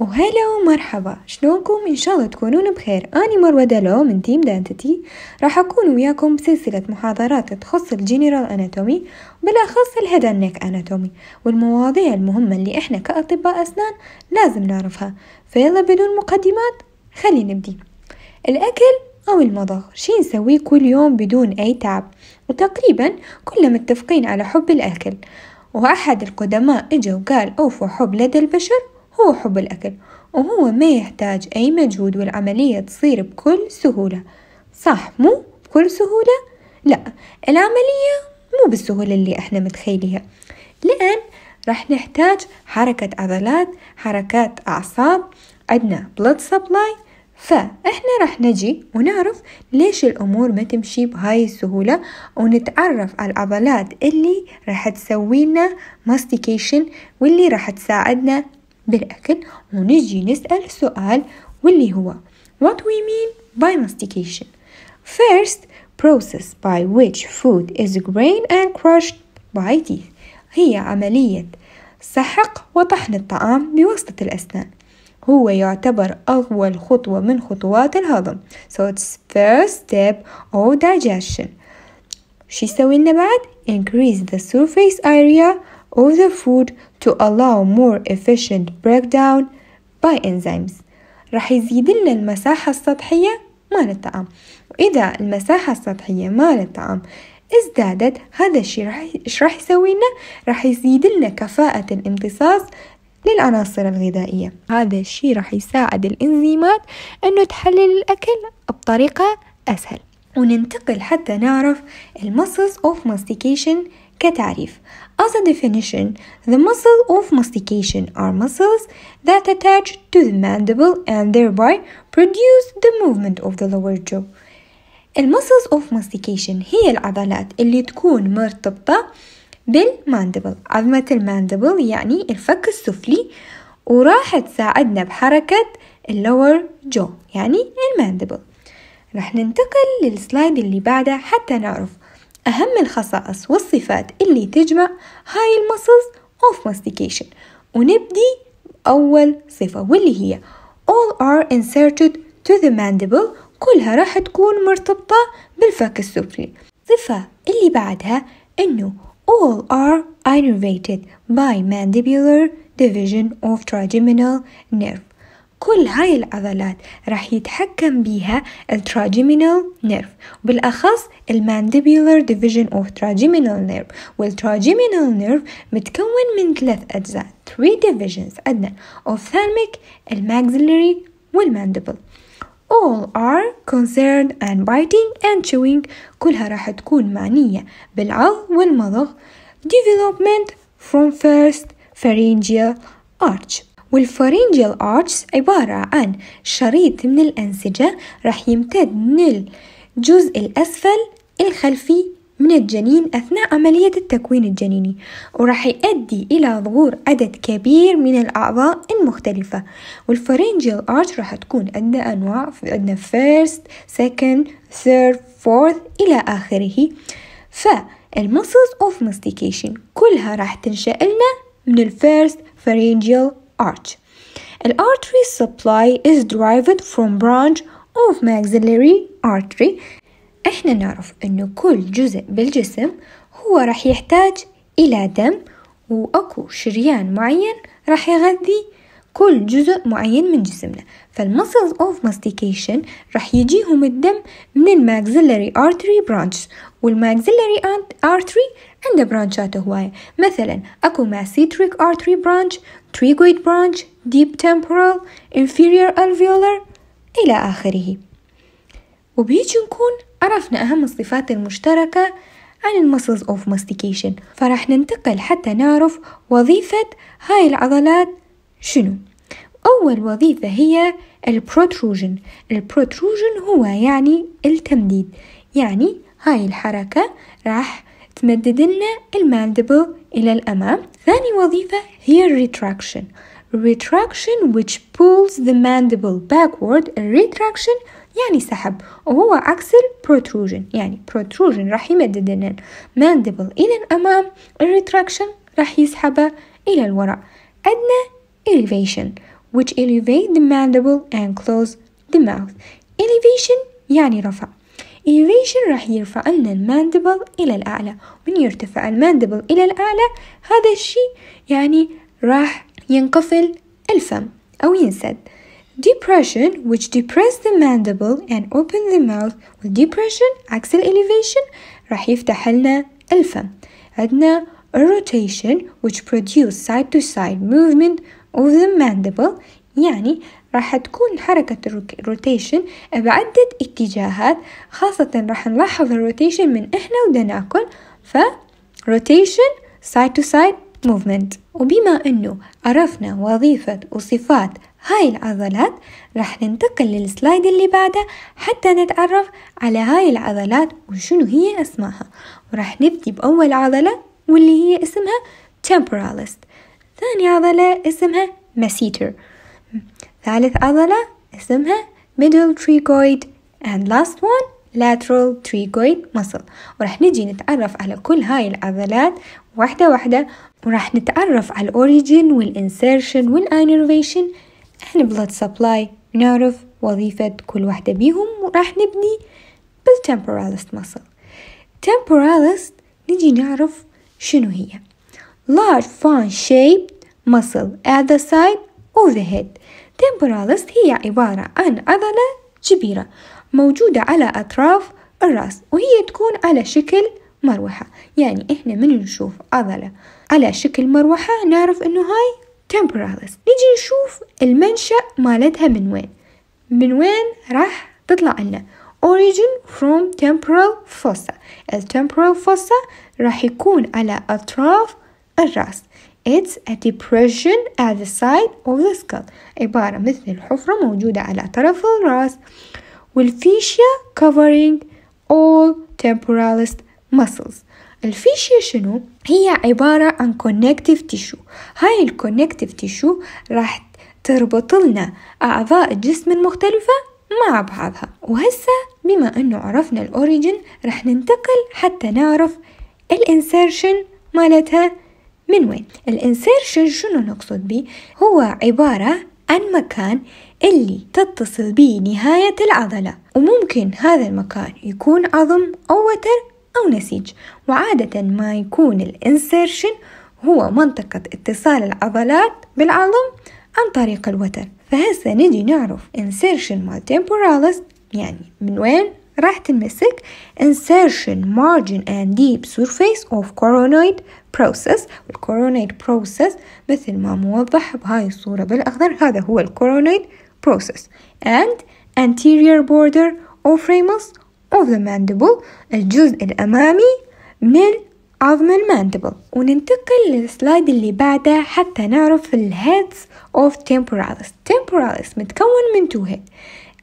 وهلا ومرحبا. شلونكم؟ إن شاء الله تكونون بخير. أني مروة دلو من تيم Dentistry راح أكون وياكم بسلسلة محاضرات تخص ال general anatomy بالاخص ال head neck anatomy والمواضيع المهمة اللي إحنا كأطباء أسنان لازم نعرفها. فيلا بدون مقدمات خلينا نبدي الأكل أو المضغ شي نسويه كل يوم بدون أي تعب؟ وتقريبا كلنا متفقين على حب الأكل. وأحد القدماء إجا وقال اوفى حب لدى البشر هو حب الأكل وهو ما يحتاج أي مجهود والعملية تصير بكل سهولة. صح مو بكل سهولة؟ لا العملية مو بالسهولة اللي إحنا متخيليها. لأن راح نحتاج حركة عضلات حركات أعصاب عندنا blood supply. فإحنا راح نجي ونعرف ليش الأمور ما تمشي بهاي السهولة ونتعرف على العضلات اللي راح تسوي لنا mastication واللي راح تساعدنا بالأكل ونجي نسأل سؤال واللي هو What we mean by mastication First, process by which food is grained and crushed by teeth هي عملية سحق وطحن الطعام بواسطة الأسنان هو يعتبر أول خطوة من خطوات الهضم so it's first step of digestion شو يسوي لنا بعد increase the surface area of the food to allow more efficient breakdown by enzymes. راح يزيد لنا المساحة السطحية مال الطعام. وإذا المساحة السطحية مال الطعام ازدادت هذا الشي راح إيش راح يسوي لنا راح يزيد لنا كفاءة الامتصاص للعناصر الغذائية. هذا الشي راح يساعد الإنزيمات إنه تحلل الأكل بطريقة أسهل. وننتقل حتى نعرف ال muscles of mastication كتعريف. As a definition, the muscle of mastication are muscles that attach to the mandible and thereby produce the movement of the lower jaw. ال muscles of mastication هي العضلات اللي تكون مرتبطة بال mandible عظمة ال mandible يعني الفك السفلي وراح تساعدنا بحركة ال lower jaw يعني ال mandible راح ننتقل لل slide اللي بعده حتى نعرف أهم الخصائص والصفات اللي تجمع هاي ال muscles of mastication. ونبدي أول صفة واللي هي all are inserted to the mandible. كلها راح تكون مرتبطة بالفك السفلي. الصفة اللي بعدها إنه all are innervated by mandibular division of trigeminal nerve. كل هاي العضلات راح يتحكم بيها ال trigeminal nerve بالأخص ال mandibular division of trigeminal nerve وال trigeminal nerve متكون من ثلاث أجزاء 3 divisions عندنا ophthalmic ال maxillary وال mandibular. All are concerned in biting and chewing. كلها راح تكون معنية بالعض والمضغ. Development from first pharyngeal arch. والفارينجيال arch عبارة عن شريط من الأنسجة راح يمتد من الجزء الأسفل الخلفي من الجنين أثناء عملية التكوين الجنيني وراح يؤدي إلى ظهور عدد كبير من الأعضاء المختلفة. والفارينجيال arch راح تكون عندنا أنواع عندنا first, second, third, fourth إلى آخره. فالمسلز of mastication كلها راح تنشأ لنا من الفيرست pharyngeal arch. An artery supply is derived from branch of maxillary artery. إحنا نعرف انه كل جزء بالجسم هو راح يحتاج إلى دم وأكو شريان معين راح يغذي كل جزء معين من جسمنا فال muscles of mastication راح يجيهم الدم من ال maxillary artery branch وال maxillary artery عنده branch ات هواية مثلا أكو masseteric artery branch pterygoid branch deep temporal inferior alveolar إلى آخره. وبهيج نكون عرفنا أهم الصفات المشتركة عن ال muscles of mastication فراح ننتقل حتى نعرف وظيفة هاي العضلات شنو. أول وظيفة هي ال protrusion. ال protrusion هو يعني التمديد. يعني هاي الحركة راح تمدد لنا ال mandible إلى الأمام. ثاني وظيفة هي ال retraction retraction which pulls the mandible backward. retraction يعني سحب وهو عكس ال protrusion يعني protrusion راح يمدد لنا mandible إلى الأمام. ال retraction راح يسحبه إلى الوراء. عندنا elevation which elevate the mandible and close the mouth. elevation يعني رفع. Elevation راح يرفع لنا ال mandible إلى الأعلى من يرتفع ال mandible إلى الأعلى هذا الشيء يعني راح ينقفل الفم أو ينسد depression which depress the mandible and open the mouth depression عكس elevation راح يفتح لنا الفم عندنا rotation which produce side to side movement of the mandible يعني راح تكون حركة ال rotation بعدة اتجاهات خاصة راح نلاحظ ال rotation من إحنا ودا نأكل ف rotation side to side movement. وبما أنه عرفنا وظيفة وصفات هاي العضلات راح ننتقل للسلايد اللي بعده حتى نتعرف على هاي العضلات وشنو هي اسمها. وراح نبدي بأول عضلة واللي هي اسمها temporalis ثاني عضلة اسمها masseter. ثالث عضلة اسمها middle trapezoid and last one lateral trapezoid muscle. وراح نجي نتعرف على كل هاي العضلات واحدة واحدة وراح نتعرف على ال origin وال insertion وال innervation إحنا blood supply نعرف وظيفة كل واحدة بيهم وراح نبدي بال temporalis muscle. temporalis نجي نعرف شنو هي. large fan shaped muscle at the side of the head. Temporalis هي عبارة عن عضلة كبيرة موجودة على أطراف الرأس وهي تكون على شكل مروحة. يعني إحنا من نشوف عضلة على شكل مروحة نعرف إنه هاي temporalis نجي نشوف المنشأ مالتها من وين. من وين راح تطلع لنا؟ Origin from temporal fossa. الtemporal fossa راح يكون على أطراف الرأس. It's a depression at the side of the skull. عبارة مثل الحفرة موجودة على طرف الرأس. وال fascia covering all temporalis muscles. ال fascia شنو؟ هي عبارة عن connective tissue. هاي ال connective tissue راح تربط لنا أعضاء الجسم المختلفة مع بعضها. وهسه بما أنه عرفنا ال origin راح ننتقل حتى نعرف ال insertion مالتها. من وين؟ ال insertion شنو نقصد به؟ هو عبارة عن مكان اللي تتصل به نهاية العضلة وممكن هذا المكان يكون عظم أو وتر أو نسيج. وعادة ما يكون الإنسيرشن هو منطقة اتصال العضلات بالعظم عن طريق الوتر. فهسه نجي نعرف insertion مال temporalis يعني من وين راح تنمسك insertion margin and deep surface of coronoid process ال coronoid process مثل ما موضح بهاي الصورة بالأخضر. هذا هو ال coronoid process. And anterior border of ramus of the mandible الجزء الأمامي من عظم ال mandible وننتقل لل slide اللي بعده حتى نعرف ال heads of temporalis. temporalis متكون من two head.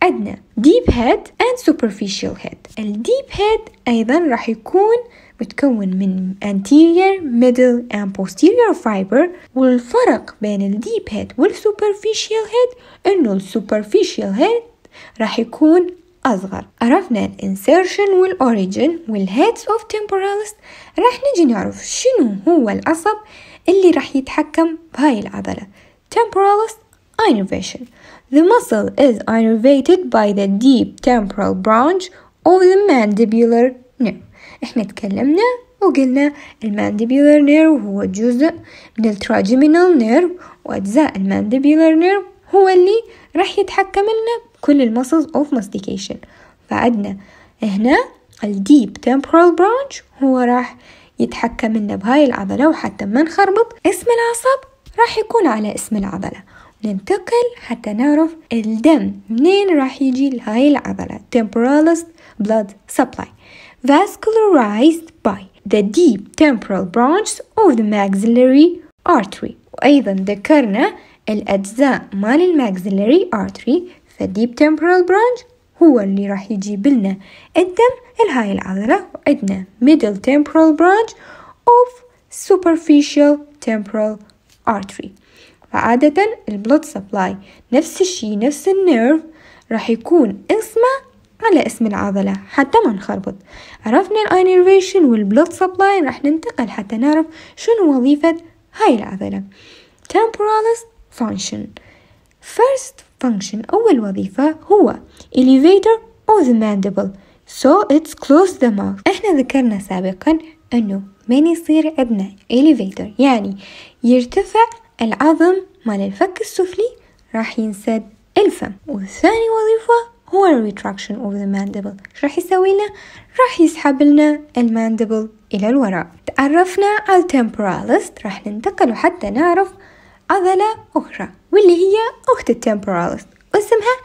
عندنا deep head and superficial head. ال deep head أيضا راح يكون متكون من anterior, middle and posterior fiber والفرق بين الديب head والsuperficial head إنه الsuperficial head راح يكون أصغر عرفنا الانسيرشن والأوريجن والهيدز أوف temporalis راح نجي نعرف شنو هو العصب اللي راح يتحكم بهاي العضلة temporalis innervation The muscle is innervated by the deep temporal branch of the mandibular nerve إحنا تكلمنا وقلنا ال mandibular nerve هو جزء من ال trigeminal nerve وأجزاء ال mandibular nerve هو اللي راح يتحكم لنا بكل ال muscles of mastication فعندنا هنا ال deep temporal branch هو راح يتحكم لنا بهاي العضلة وحتى ما نخربط اسم العصب راح يكون على اسم العضلة. ننتقل حتى نعرف الدم منين راح يجي لهاي العضلة. temporalis blood supply. vascularized by the deep temporal branch of the maxillary artery وأيضا ذكرنا الأجزاء مال الماكسيلري artery فالديب temporal branch هو اللي راح يجيب لنا الدم لهاي العضلة وعندنا middle temporal branch of superficial temporal artery فعادة البلود سبلاي نفس الشي نفس النيرف راح يكون اسمه على اسم العضلة حتى ما نخربط. عرفنا ال innervation وال blood supply راح ننتقل حتى نعرف شنو وظيفة هاي العضلة. Temporalis function. First function أول وظيفة هو elevator of the mandible. So it's close the mouth. إحنا ذكرنا سابقا إنه من يصير عندنا elevator يعني يرتفع العظم مال الفك السفلي راح ينسد الفم. وثاني وظيفة هو ال retraction of the mandible. راح يسوي لنا راح يسحب لنا الماندبل إلى الوراء. تعرفنا على temporalis. راح ننتقل حتى نعرف عضلة أخرى واللي هي أخت التمبوراليس اسمها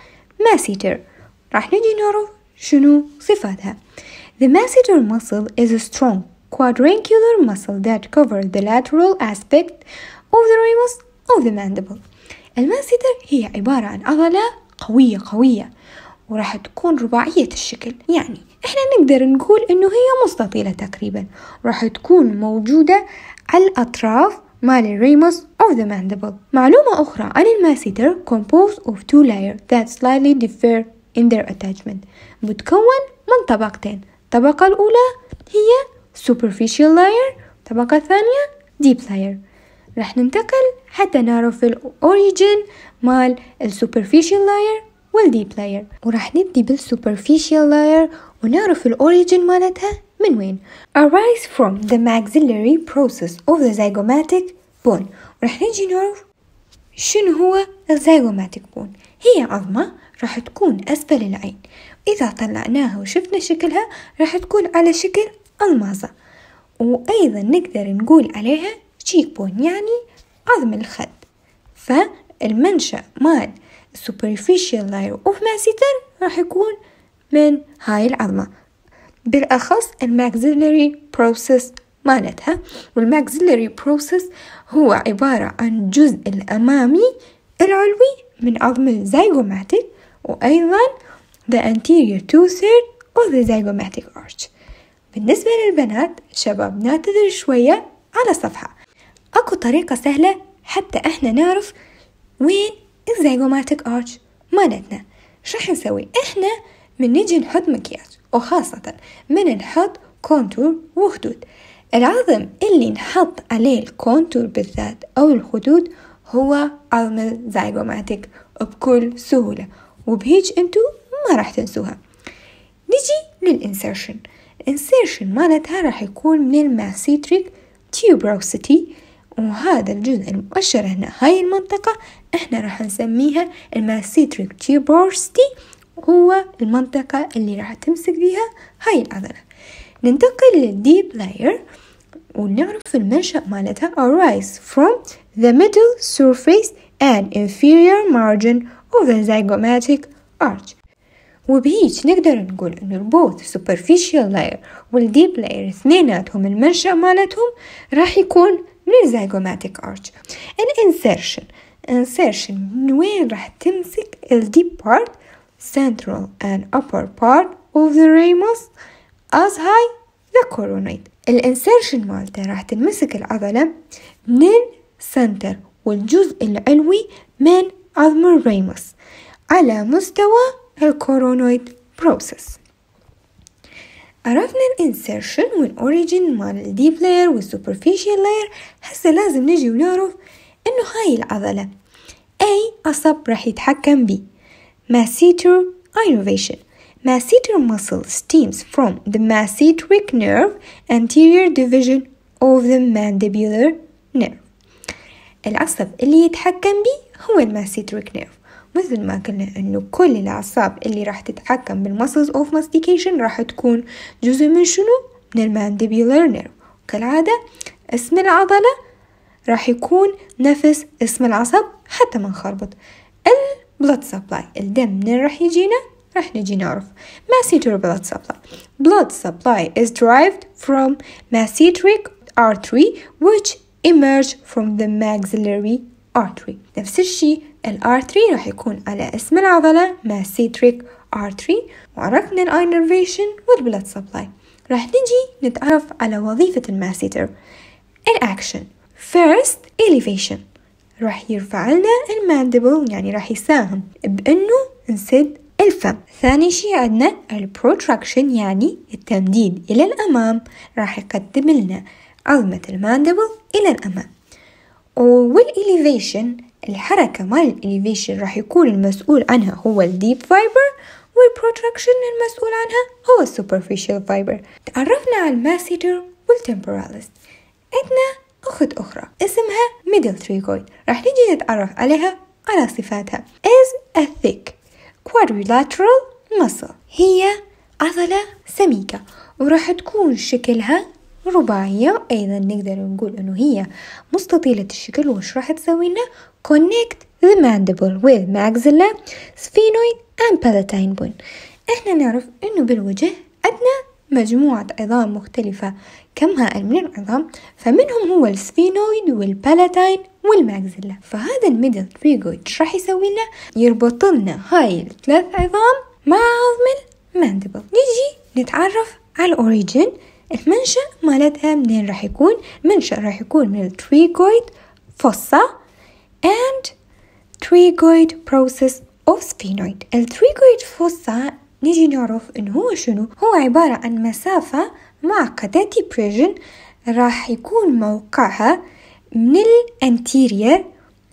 masseter. راح نجي نعرف شنو صفاتها. The masseter muscle is a strong quadrangular muscle that covers the lateral aspect of the ramus of the mandible. ال masseter هي عبارة عن عضلة قوية قوية. وراح تكون رباعية الشكل. يعني إحنا نقدر نقول إنه هي مستطيلة تقريبا. راح تكون موجودة على الأطراف مال ال ramus of the mandible. معلومة أخرى عن ال masseter composed of two layers that slightly differ in their attachment. بتكون من طبقتين. الطبقة الأولى هي superficial layer الطبقة الثانية deep layer. راح ننتقل حتى نعرف ال origin مال ال superficial layer وال deep layer وراح نبدي بال superficial layer ونعرف ال origin مالتها من وين. Arise from the maxillary process of the zygomatic bone. وراح نجي نعرف شنو هو ال zygomatic bone هي عظمة راح تكون أسفل العين. إذا طلعناها وشفنا شكلها راح تكون على شكل ألماظة وأيضا نقدر نقول عليها cheek bone يعني عظم الخد. فالمنشأ مال superficial layer of masseter راح يكون من هاي العظمة. بالأخص ال maxillary process مالتها. وال maxillary process هو عبارة عن الجزء الأمامي العلوي من عظم الزيغوماتيك وأيضا the anterior two third of the zygomatic arch. بالنسبة للبنات شباب نعتذر شوية على صفحة أكو طريقة سهلة حتى إحنا نعرف وين الزيغوماتيك أرش مالتنا. شو نسوي؟ إحنا من نجي نحط مكياج وخاصة من نحط كونتور وخدود. العظم اللي نحط عليه ال contour بالذات أو الخدود هو عظم ال zygomatic بكل سهولة وبهيج أنتو ما راح تنسوها. نجي لل insertion. ال insertion مالتها راح يكون من ال masseteric tuberosity وهذا الجزء المؤشر هنا. هاي المنطقة إحنا راح نسميها ال masseteric tuberosity هو المنطقة اللي راح تمسك فيها هاي العضلة. ننتقل لل deep layer ونعرف المنشأ مالتها. Arise from the middle surface and inferior margin of the zygomatic arch. وبهيج نقدر نقول إنه ال both superficial layer وال deep layer اثنيناتهم المنشأ مالتهم راح يكون من ال zygomatic arch ال insertion insertion من وين راح تمسك ال deep part central and upper part of the ramus as high the coronoid ال insertion مالته راح تنمسك العضلة من ال center والجزء العلوي من عظم ال ramus على مستوى ال coronoid process عرفنا الانسيرشن والاوريجين مال الديب لاير والسوبرفيشال لاير هسه لازم نجي ونعرف إنه هاي العضلة اي عصب راح يتحكم بي masseter innervation. Masseter muscle stems from the masseteric nerve anterior division of the mandibular nerve. العصب اللي يتحكم بيه هو ال masseteric nerve مثل ما قلنا إنه كل الأعصاب اللي راح تتحكم بال muscles of mastication راح تكون جزء من شنو؟ من ال mandibular nerve. كالعادة اسم العضلة راح يكون نفس اسم العصب حتى ما نخربط. ال blood supply الدم منين راح يجينا؟ راح نجي نعرف. masseter blood supply. blood supply is derived from masseteric artery which emerge from the maxillary artery. نفس الشي ال artery راح يكون على أسم العضلة masseteric artery وعرفنا ال innervation وال blood supply راح نجي نتعرف على وظيفة ال masseter ال action first elevation. راح يرفع لنا ال mandible يعني راح يساهم بأنه نسد الفم. ثاني شي عندنا ال protraction يعني التمديد إلى الأمام. راح يقدم لنا عظمة ال mandible إلى الأمام. وال elevation الحركة مال ال elevation راح يكون المسؤول عنها هو ال deep fiber وال protraction المسؤول عنها هو ال superficial fiber تعرفنا على ال masseter وال temporalis عندنا أخت أخرى اسمها medial pterygoid راح نجي نتعرف عليها على صفاتها. Is a thick quadrilateral muscle. هي عضلة سميكة وراح تكون شكلها رباعية. أيضا نقدر نقول إنه هي مستطيلة الشكل وش راح تسوي لنا؟ Connect the mandible with maxilla sphenoid and palatine bone. إحنا نعرف إنه بالوجه عندنا مجموعة عظام مختلفة. كمها من العظام؟ فمنهم هو ال sphenoid وال palatine وال maxilla فهذا ال medial pterygoid راح يسوي لنا يربط لنا هاي الثلاث عظام مع عظم ال mandible نجي نتعرف على ال origin. المنشأ مالتها منين راح يكون؟ منشأ راح يكون من ال pterygoid fossa. And pterygoid process of sphenoid. ال pterygoid fossa نجي نعرف انه هو شنو هو عبارة عن مسافة مقعرة depression راح يكون موقعها من ال anterior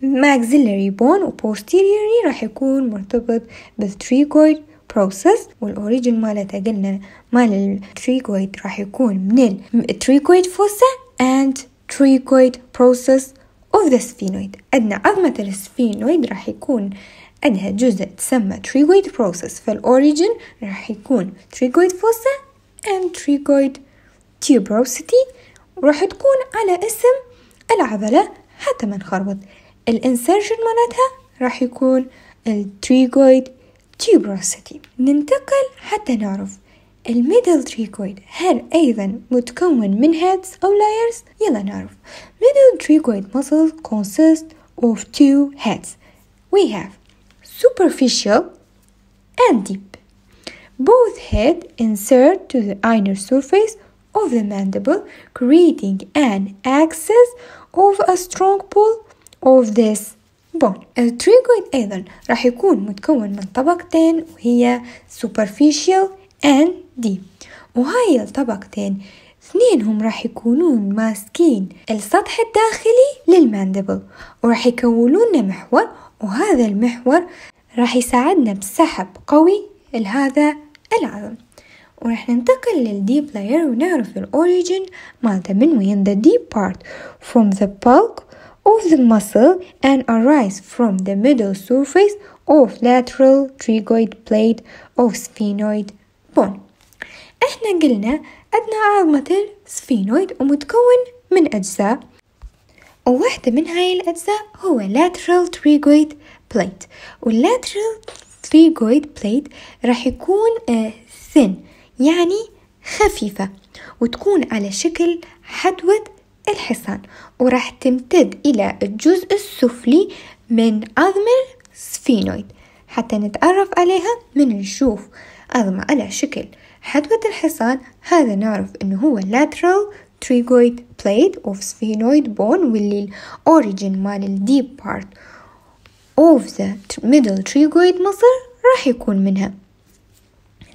maxillary bone و posteriorly راح يكون مرتبط بال pterygoid process وال origin مالته قلنا مال ال pterygoid راح يكون من ال pterygoid fossa and pterygoid process of the sphenoid عندنا عظمة ال sphenoid راح يكون عندها جزء تسمى pterygoid process. فال origin راح يكون pterygoid fossa and pterygoid tuberosity وراح تكون على اسم العضلة حتى ما نخربط. ال insertion مالتها راح يكون التريكويد tuberosity. ننتقل حتى نعرف الميدل تريكويد هل أيضا متكون من heads أو layers؟ يلا نعرف middle tricoid muscles consist of two heads we have superficial and deep both head insert to the inner surface of the mandible creating an axis of a strong pull of this bone ال pterygoid أيضا راح يكون متكون من طبقتين وهي superficial and deep وهاي الطبقتين اثنينهم راح يكونون ماسكين السطح الداخلي لل mandible وراح يكونون محور وهذا المحور راح يساعدنا بسحب قوي لهذا العظم. وراح ننتقل لل deep layer ونعرف ال origin مالته من وين the deep part from the bulk of the muscle and arise from the middle surface of lateral trigoid plate of sphenoid bone. إحنا قلنا عندنا عظمة السفينويد ومتكون من أجزاء. وواحدة من هاي الأجزاء هو lateral trigoid plate. والlateral trigoid plate راح يكون thin يعني خفيفة وتكون على شكل حدوة الحصان. وراح تمتد إلى الجزء السفلي من عظم السفينويد. حتى نتعرف عليها من نشوف عظمة على شكل حدوة الحصان هذا نعرف إنه هو lateral trigoid plate of sphenoid bone واللي الأوريجين مال الديب part of the medial pterygoid muscle راح يكون منها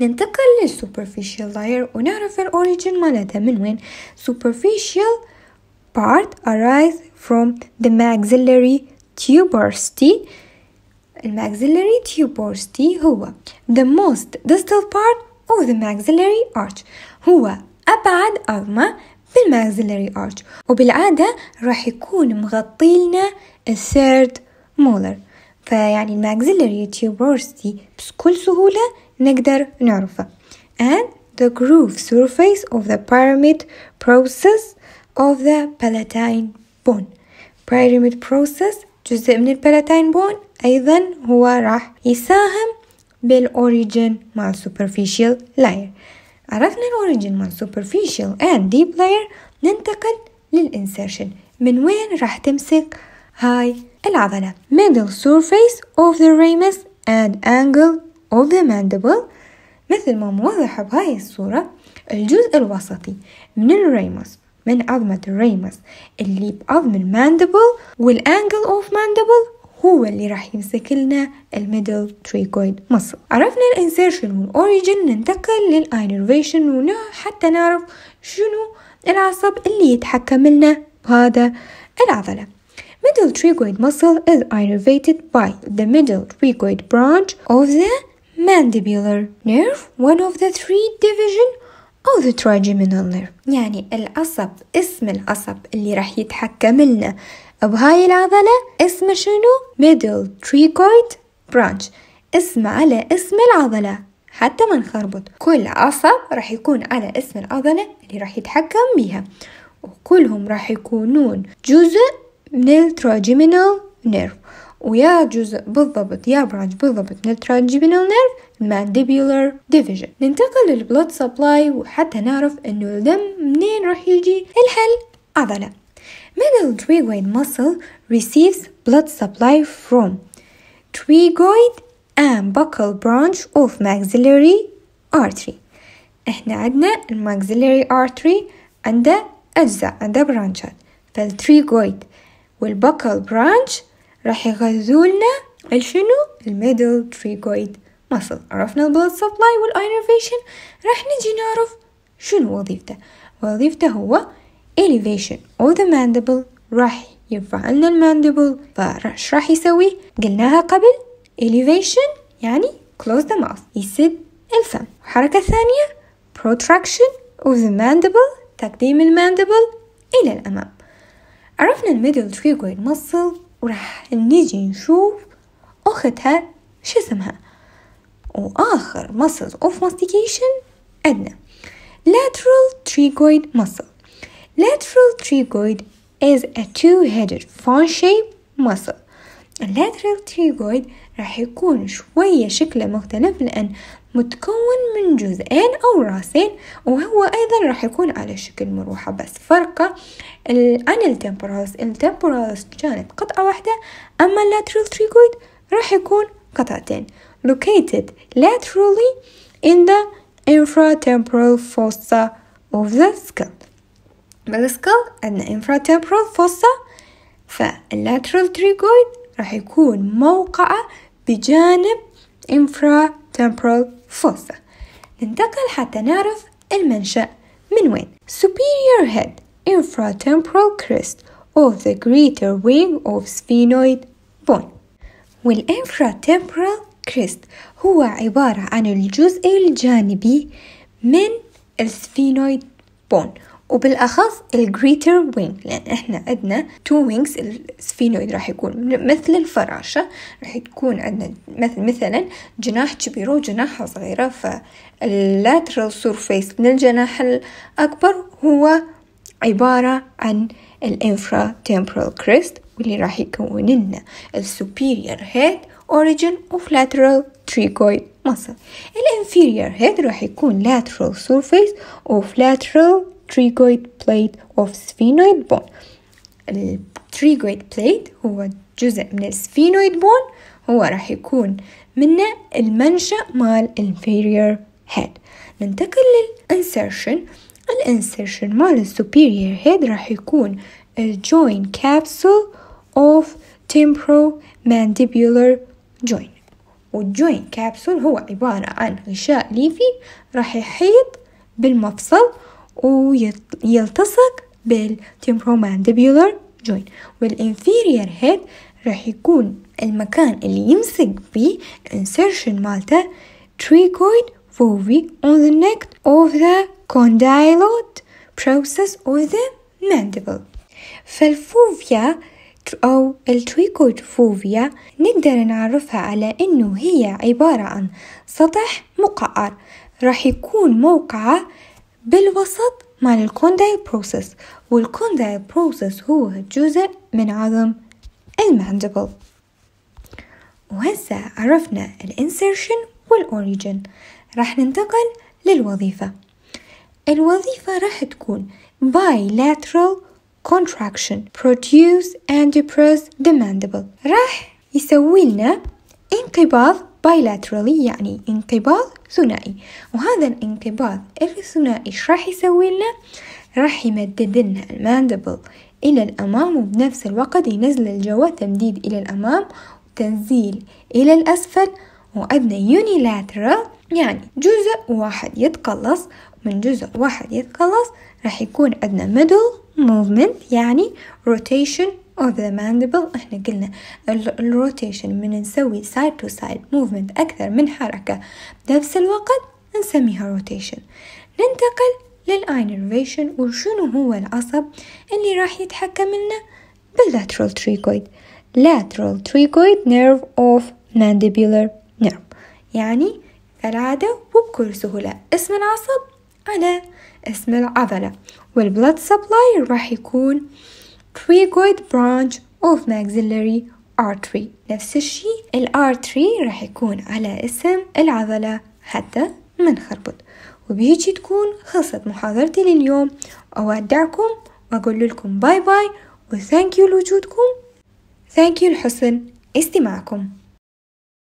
ننتقل لل superficial layer ونعرف ال origin مالتها من وين superficial part arise from the maxillary tuberosity ال maxillary tuberosity هو the most distal part of the maxillary arch هو أبعد عظمة بالماكسيلاري arch وبالعادة راح يكون مغطي لنا ال third molar. فيعني ال maxillary tuberosity بكل سهولة نقدر نعرفه. And the groove surface of the pyramid process of the palatine bone. Pyramid process جزء من ال palatine bone أيضا هو راح يساهم بال origin مع superficial layer. عرفنا ال origin مع superficial and deep layer ننتقل لل insertion من وين راح تمسك هاي العضلة medial surface of the ramus and angle of the mandible. مثل ما موضح بهاي الصورة الجزء الوسطي من ال ramus من عظمة ال ramus اللي بعظم ال mandible وال angle of mandible هو اللي راح يمسك لنا ال medial pterygoid muscle عرفنا ال insertion وال origin ننتقل لل innervation حتى نعرف شنو العصب اللي يتحكم لنا بهذا العضلة. Middle tracheoid muscle is innervated by the middle tracheoid branch of the mandibular nerve one of the three division of the trigeminal nerve. يعني العصب اسم العصب اللي راح يتحكم لنا بهاي العضلة اسمه شنو؟ Middle tracheoid branch. اسم على اسم العضلة. حتى ما نخربط. كل عصب راح يكون على اسم العضلة اللي راح يتحكم بيها. وكلهم راح يكونون جزء من ال trigeminal nerve. ويا جزء بالضبط يا branch بالضبط من ال trigeminal nerve mandibular division. ننتقل لل blood supply وحتى نعرف إنه الدم منين راح يجي؟ لهالعضلة. Medial pterygoid muscle receives blood supply from pterygoid and buccal branch of maxillary artery. إحنا عندنا ال maxillary artery عنده أجزاء عنده branchات فال pterygoid وال buccal branch راح يغذولنا الشنو ال medial pterygoid muscle عرفنا ال blood supply وال innervation راح نجي نعرف شنو وظيفته وظيفته هو elevation. Of the mandible. راح يرفع لنا ال mandible فايش راح يسوي قلناها قبل. Elevation يعني close the mouth. يسد الفم. حركة ثانية. Protraction. Of the mandible. تقديم ال mandible إلى الأمام. عرفنا ال medial pterygoid muscle. وراح نيجي نشوف أختها. شو اسمها؟ وآخر muscles of mastication عندنا. Lateral pterygoid muscle. Lateral pterygoid is a two-headed fan-shaped muscle. ال lateral pterygoid راح يكون شوية شكله مختلف لأن متكون من جزئين أو رأسين وهو أيضا راح يكون على شكل مروحة بس. فرقه عن ال temporalis ال temporalis كانت قطعة واحدة أما ال lateral pterygoid راح يكون قطعتين. Located laterally in the infratemporal fossa of the skull. بالسكال عندنا infratemporal fossa فاللاترال تريجويد راح يكون موقعه بجانب infratemporal fossa ننتقل حتى نعرف المنشأ من وين superior head infratemporal crest of the greater wing of sphenoid bone وال infratemporal crest هو عبارة عن الجزء الجانبي من ال sphenoid bone وبالأخص ال greater wing لأن إحنا عندنا two wings ال sphenoid راح يكون مثل الفراشة راح تكون عندنا مثل مثلا جناح كبير وجناح صغيرة فال lateral surface من الجناح الأكبر هو عبارة عن ال infratemporal crest واللي راح يكون لنا ال superior head origin of lateral pterygoid muscle. ال inferior head راح يكون lateral surface of lateral pterygoid plate of sphenoid bone. ال pterygoid plate هو جزء من ال sphenoid bone هو راح يكون منه المنشأ مال inferior head. ننتقل لل insertion ال insertion مال ال superior head راح يكون ال joint capsule of temporomandibular joint. وال joint capsule هو عبارة عن غشاء ليفي راح يحيط بالمفصل ويلتصق بال temporomandibular joint. وال inferior head راح يكون المكان اللي يمسك فيه insertion مالته pterygoid fovea on the neck of the condylar process of the mandible. فال fovea أو ال pterygoid fovea نقدر نعرفها على إنه هي عبارة عن سطح مقعر. راح يكون موقعه بالوسط مال ال condylar process وال condylar process هو جزء من عظم ال mandible وهسه عرفنا ال insertion وال origin راح ننتقل للوظيفة. الوظيفة راح تكون bilateral contraction produce and depress the mandible راح يسوي لنا انقباض bilaterally يعني انقباض ثنائي. وهذا الانقباض الثنائي إيش راح يسوي لنا؟ راح يمدد لنا ال mandible إلى الأمام وبنفس الوقت ينزل الجوا تمديد إلى الأمام وتنزيل إلى الأسفل وعندنا unilateral يعني جزء واحد يتقلص. من جزء واحد يتقلص راح يكون عندنا medial movement يعني rotation of the mandible إحنا قلنا ال rotation من نسوي side to side movement أكثر من حركة. بنفس الوقت نسميها rotation ننتقل لل innervation وشنو هو العصب اللي راح يتحكم لنا بال lateral pterygoid lateral pterygoid nerve of mandibular nerve. يعني كالعادة وبكل سهولة. اسم العصب على اسم العضلة. وال blood supply راح يكون pterygoid branch of maxillary artery. نفس الشي ال artery راح يكون على اسم العضلة حتى ما نخربط. وبهيجي تكون خلصت محاضرتي لليوم. أودعكم وأقول لكم bye bye و thank you لوجودكم. thank you لحسن استماعكم.